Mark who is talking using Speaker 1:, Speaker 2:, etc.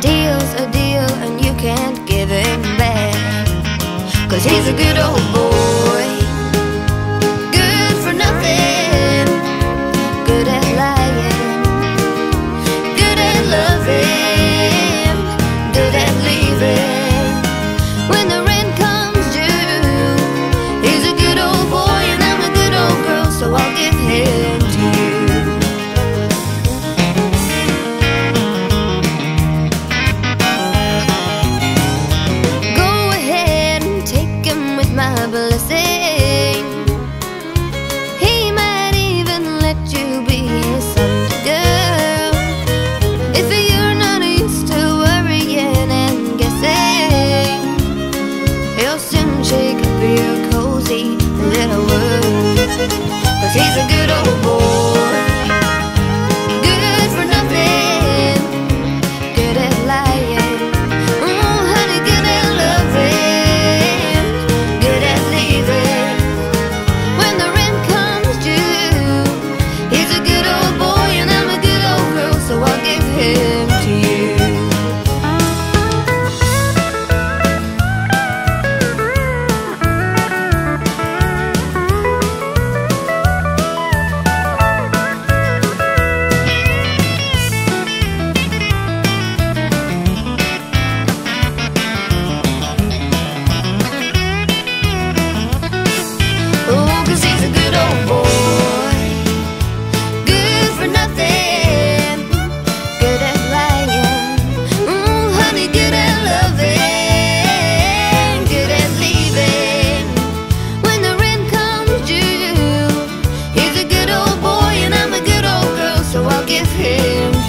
Speaker 1: deal's a deal and you can't give him back. Cause he's a good old boy. Blessing. He might even let you be his Sunday girl. If you're not used to worrying and guessing, he'll soon shake up your cozy little world. Cause he's a good dream